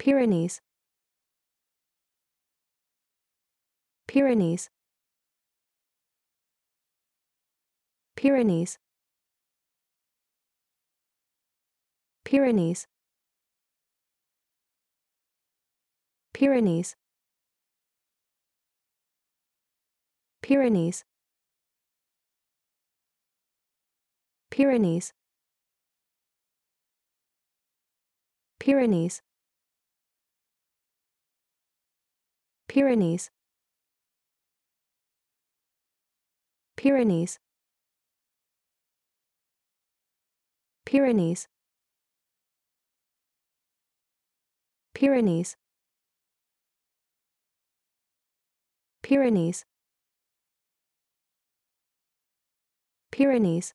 Pyrenees. Pyrenees. Pyrenees. Pyrenees. Pyrenees. Pyrenees. Pyrenees. Pyrenees Pyrenees. Pyrenees. Pyrenees. Pyrenees. Pyrenees. Pyrenees